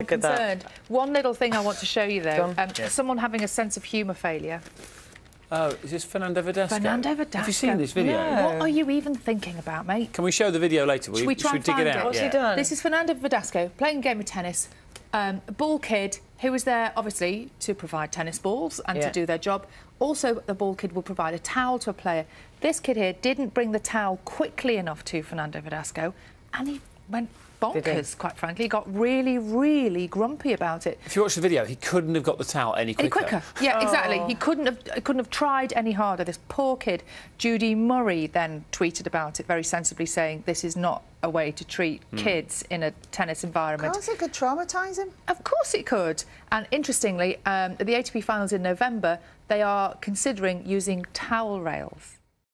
Look at that. concerned. One little thing I want to show you, though. Done? Um, Someone having a sense of humour failure. Oh, is this Fernando Verdasco? Fernando Verdasco. Have you seen this video? No. What are you even thinking about, mate? Can we show the video later? Should we try and dig find it it? out? What's yeah. he done? This is Fernando Verdasco playing a game of tennis. Um, ball kid who was there, obviously, to provide tennis balls and Yeah. to do their job. Also, the ball kid will provide a towel to a player. This kid here didn't bring the towel quickly enough to Fernando Verdasco, and he went bonkers, quite frankly. He got really, really grumpy about it. If you watch the video, he couldn't have got the towel any quicker. Any quicker? Yeah, exactly. He couldn't have he couldn't have tried any harder. This poor kid. Judy Murray then tweeted about it very sensibly, saying this is not a way to treat kids in a tennis environment. Of Course, it could traumatise him. Of course it could. And interestingly, um, at the ATP finals in November, they are considering using towel rails.